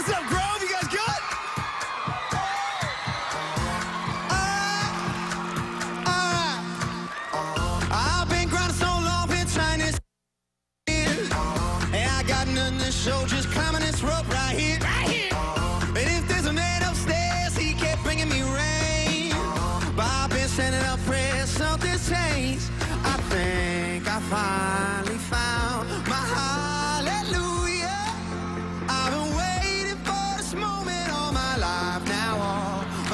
What's up, Grove? You guys good? Uh, uh, I've been grinding so long, been trying this And I got nothing to show, just climbing this rope right here. Right here. But if there's a man upstairs, he kept bringing me rain. But I've been sending out prayers, something changed. I think I find.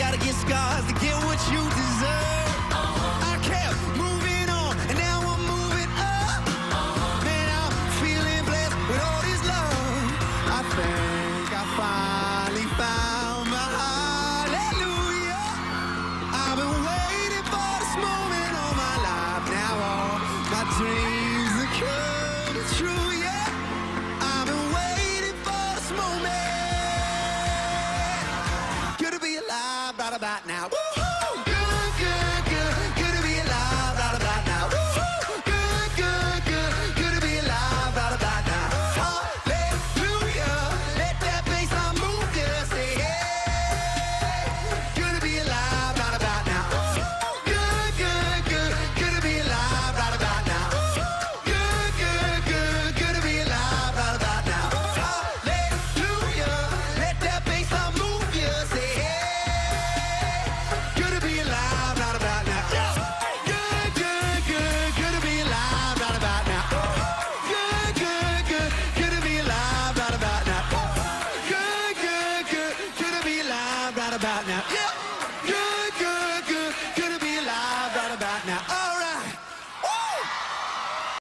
Gotta get scars to get what you deserve. I kept moving on, and now I'm moving up. Man, I'm feeling blessed with all this love. I think I finally found my hallelujah. I've been waiting for this moment all my life. Now all my dreams. about now. Woo! about now.